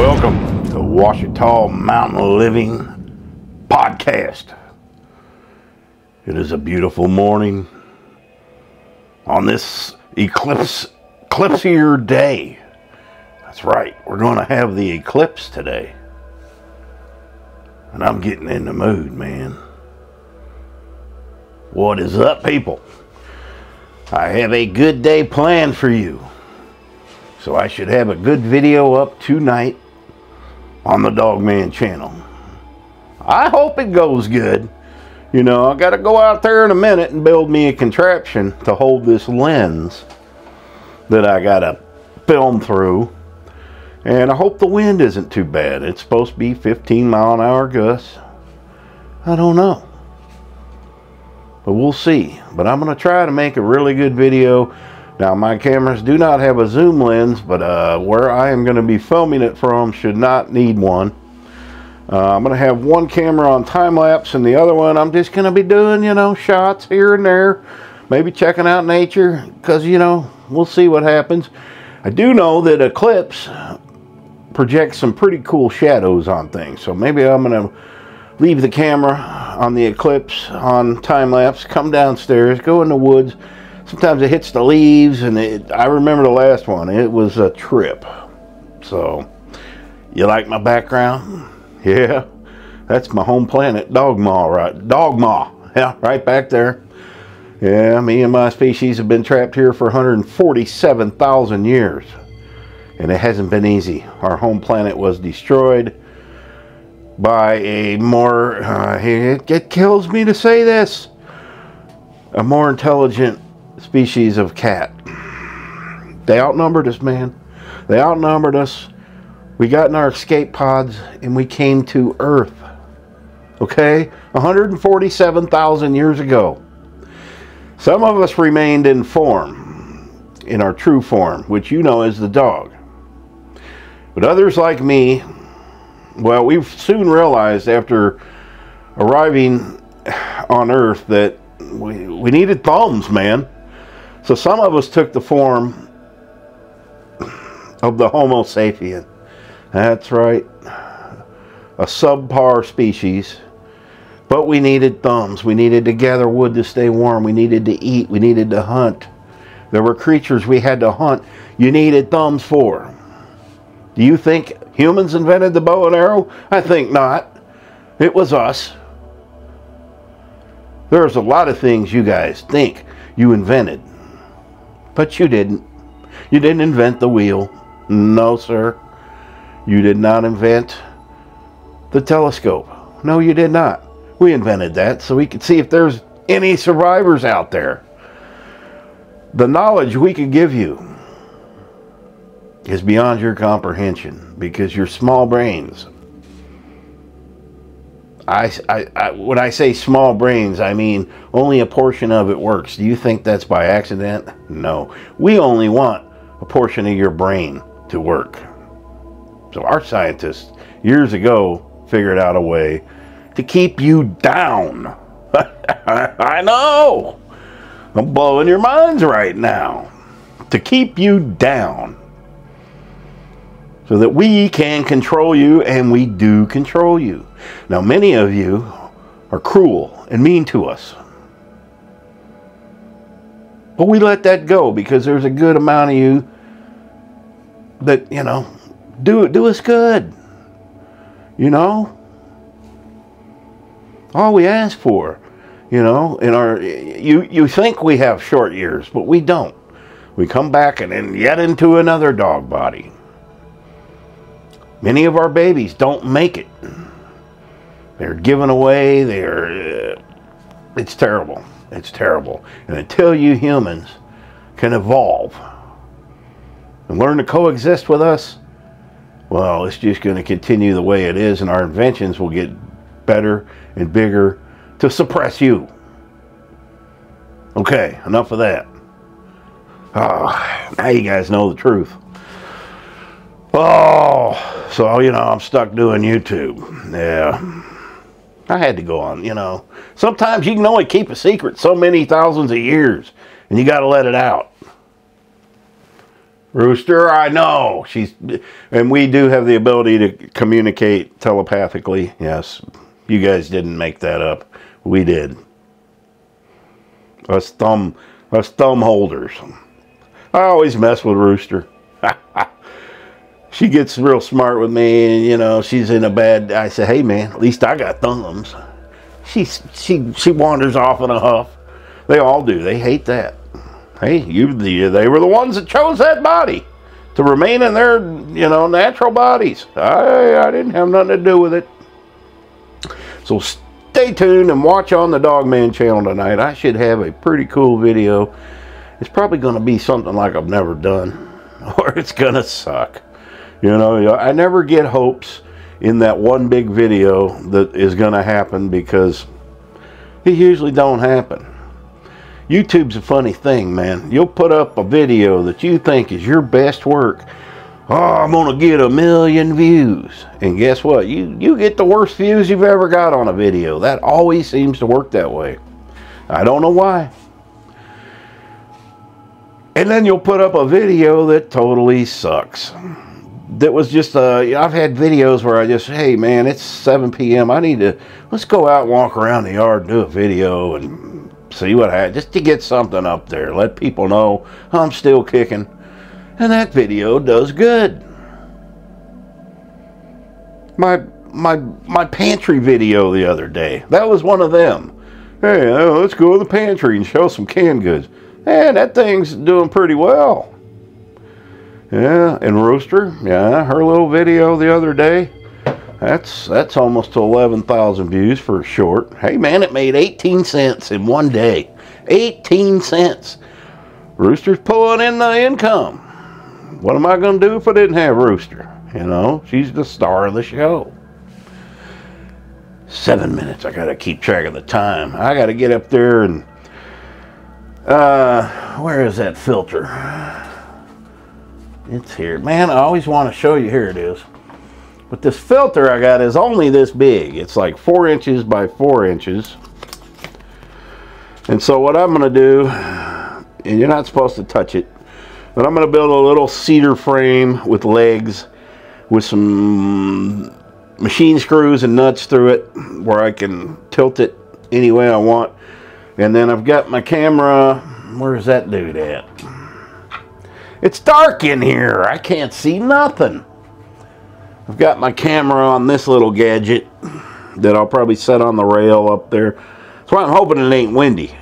Welcome to Ouachita Mountain Living Podcast. It is a beautiful morning on this eclipse eclipsier day. That's right, we're going to have the eclipse today. And I'm getting in the mood, man. What is up, people? I have a good day planned for you. So I should have a good video up tonight on the Dogman channel. I hope it goes good. You know, I got to go out there in a minute and build me a contraption to hold this lens that I got to film through. And I hope the wind isn't too bad. It's supposed to be 15 mile an hour gusts. I don't know. But we'll see. But I'm going to try to make a really good video now my cameras do not have a zoom lens, but uh, where I am going to be filming it from should not need one. Uh, I'm going to have one camera on time lapse and the other one I'm just going to be doing, you know, shots here and there. Maybe checking out nature because, you know, we'll see what happens. I do know that Eclipse projects some pretty cool shadows on things. So maybe I'm going to leave the camera on the Eclipse on time lapse, come downstairs, go in the woods, sometimes it hits the leaves and it, I remember the last one. It was a trip. So you like my background? Yeah. That's my home planet Dogma right. Dogma. Yeah right back there. Yeah me and my species have been trapped here for 147,000 years and it hasn't been easy. Our home planet was destroyed by a more uh, it, it kills me to say this a more intelligent species of cat. They outnumbered us, man. They outnumbered us. We got in our escape pods and we came to Earth. Okay? 147,000 years ago. Some of us remained in form, in our true form, which you know is the dog. But others like me, well, we soon realized after arriving on Earth that we, we needed thumbs, man. So some of us took the form of the Homo sapien. That's right. A subpar species. But we needed thumbs. We needed to gather wood to stay warm. We needed to eat. We needed to hunt. There were creatures we had to hunt. You needed thumbs for. Do you think humans invented the bow and arrow? I think not. It was us. There's a lot of things you guys think you invented. But you didn't. You didn't invent the wheel. No, sir. You did not invent the telescope. No, you did not. We invented that so we could see if there's any survivors out there. The knowledge we could give you is beyond your comprehension because your small brains I, I, when I say small brains, I mean only a portion of it works. Do you think that's by accident? No. We only want a portion of your brain to work. So our scientists years ago figured out a way to keep you down. I know. I'm blowing your minds right now. To keep you down so that we can control you and we do control you. Now, many of you are cruel and mean to us. But we let that go because there's a good amount of you that, you know, do do us good. You know? All we ask for, you know, in our you you think we have short years, but we don't. We come back and then yet into another dog body. Many of our babies don't make it. They're given away. They're. Uh, it's terrible. It's terrible. And until you humans can evolve and learn to coexist with us, well, it's just going to continue the way it is, and our inventions will get better and bigger to suppress you. Okay, enough of that. Oh, now you guys know the truth. Oh, so, you know, I'm stuck doing YouTube. Yeah. I had to go on, you know. Sometimes you can only keep a secret so many thousands of years, and you got to let it out. Rooster, I know. She's and we do have the ability to communicate telepathically. Yes. You guys didn't make that up. We did. Us thumb us thumb holders. I always mess with Rooster. she gets real smart with me and you know, she's in a bad I say, Hey man, at least I got thumbs. She she she wanders off in a huff. They all do. They hate that. Hey, you the they were the ones that chose that body to remain in their you know natural bodies. I I didn't have nothing to do with it. So stay tuned and watch on the Dogman channel tonight. I should have a pretty cool video. It's probably going to be something like I've never done, or it's going to suck. You know, I never get hopes in that one big video that is going to happen because it usually don't happen. YouTube's a funny thing, man. You'll put up a video that you think is your best work. Oh, I'm going to get a million views. And guess what? You, you get the worst views you've ever got on a video. That always seems to work that way. I don't know why. And then you'll put up a video that totally sucks that was just uh I've had videos where I just hey man it's 7 p.m. I need to let's go out and walk around the yard and do a video and see what I had just to get something up there let people know I'm still kicking. And that video does good. My my my pantry video the other day that was one of them. Hey let's go to the pantry and show some canned goods. And that thing's doing pretty well yeah, and Rooster, yeah, her little video the other day, that's that's almost to 11,000 views for a short. Hey man, it made 18 cents in one day. 18 cents. Rooster's pulling in the income. What am I going to do if I didn't have Rooster? You know, she's the star of the show. Seven minutes. I got to keep track of the time. I got to get up there and, uh, where is that filter? It's here. Man, I always want to show you. Here it is. But this filter I got is only this big. It's like four inches by four inches. And so what I'm going to do, and you're not supposed to touch it, but I'm going to build a little cedar frame with legs with some machine screws and nuts through it where I can tilt it any way I want. And then I've got my camera, where's that dude at? It's dark in here. I can't see nothing. I've got my camera on this little gadget that I'll probably set on the rail up there. So I'm hoping it ain't windy.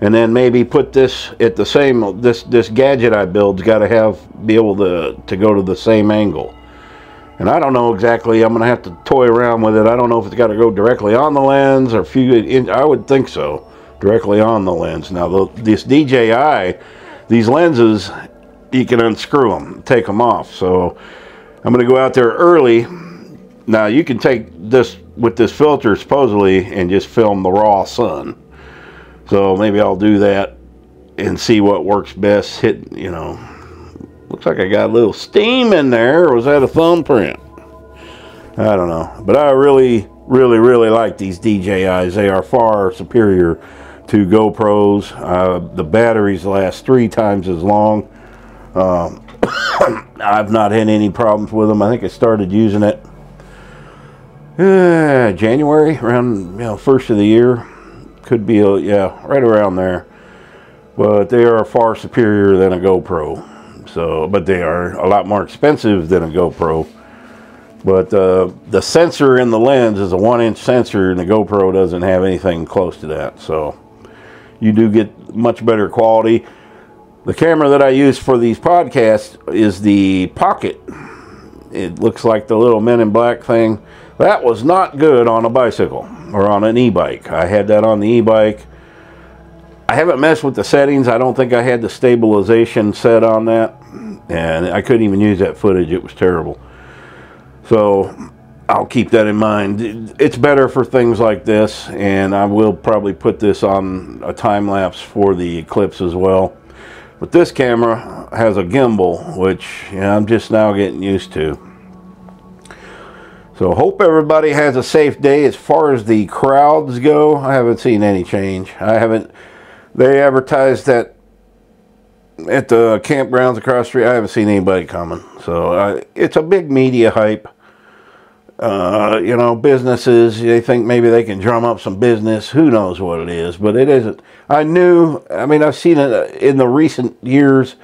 And then maybe put this at the same, this, this gadget I build's got to have, be able to, to go to the same angle. And I don't know exactly, I'm going to have to toy around with it. I don't know if it's got to go directly on the lens or few, in, I would think so, directly on the lens. Now, the, this DJI, these lenses, you can unscrew them, take them off. So I'm going to go out there early. Now you can take this with this filter supposedly and just film the raw sun. So maybe I'll do that and see what works best. Hit, you know, looks like I got a little steam in there. Or was that a thumbprint? I don't know. But I really, really, really like these DJIs. They are far superior to GoPros. Uh, the batteries last three times as long. Um, I've not had any problems with them. I think I started using it uh, January, around you know first of the year. Could be a, yeah, right around there. But they are far superior than a GoPro. So, but they are a lot more expensive than a GoPro. But uh, the sensor in the lens is a one-inch sensor, and the GoPro doesn't have anything close to that. So, you do get much better quality. The camera that I use for these podcasts is the Pocket. It looks like the little Men in Black thing. That was not good on a bicycle or on an e-bike. I had that on the e-bike. I haven't messed with the settings. I don't think I had the stabilization set on that. And I couldn't even use that footage. It was terrible. So I'll keep that in mind. It's better for things like this. And I will probably put this on a time lapse for the Eclipse as well. But this camera has a gimbal, which you know, I'm just now getting used to. So hope everybody has a safe day. As far as the crowds go, I haven't seen any change. I haven't, they advertised that at the campgrounds across the street. I haven't seen anybody coming. So uh, it's a big media hype. Uh, you know, businesses, they think maybe they can drum up some business. Who knows what it is, but it isn't. I knew, I mean, I've seen it in the recent years.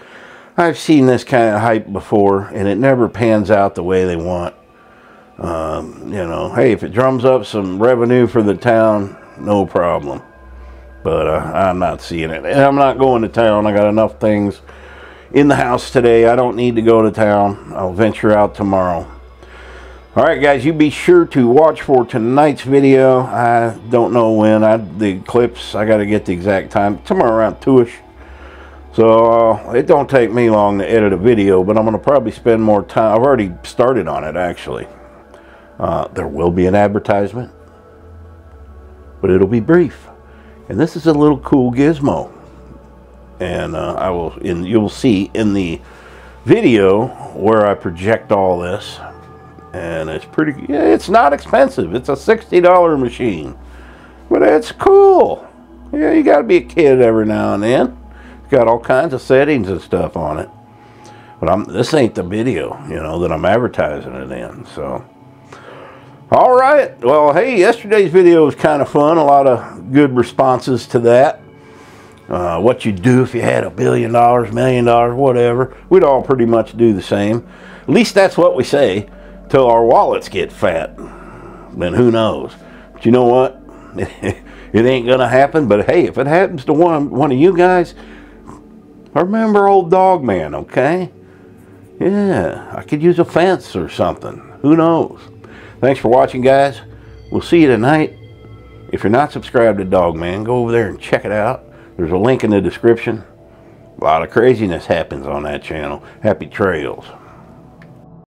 I've seen this kind of hype before, and it never pans out the way they want. Um, you know, hey, if it drums up some revenue for the town, no problem. But uh, I'm not seeing it. And I'm not going to town. I got enough things in the house today. I don't need to go to town. I'll venture out tomorrow. All right, guys, you be sure to watch for tonight's video. I don't know when. I The clips, I got to get the exact time. Tomorrow around 2ish. So uh, it don't take me long to edit a video, but I'm going to probably spend more time. I've already started on it, actually. Uh, there will be an advertisement, but it'll be brief. And this is a little cool gizmo. And uh, I will, in, you'll see in the video where I project all this. And it's pretty, it's not expensive. It's a $60 machine. But it's cool. Yeah, you got to be a kid every now and then. It's got all kinds of settings and stuff on it. But I'm, this ain't the video, you know, that I'm advertising it in. So, all right. Well, hey, yesterday's video was kind of fun. A lot of good responses to that. Uh, what you'd do if you had a billion dollars, million dollars, whatever. We'd all pretty much do the same. At least that's what we say till our wallets get fat. Then who knows? But you know what? it ain't gonna happen. But hey, if it happens to one one of you guys, remember old dog man, okay? Yeah, I could use a fence or something. Who knows? Thanks for watching, guys. We'll see you tonight. If you're not subscribed to Dogman, go over there and check it out. There's a link in the description. A lot of craziness happens on that channel. Happy trails.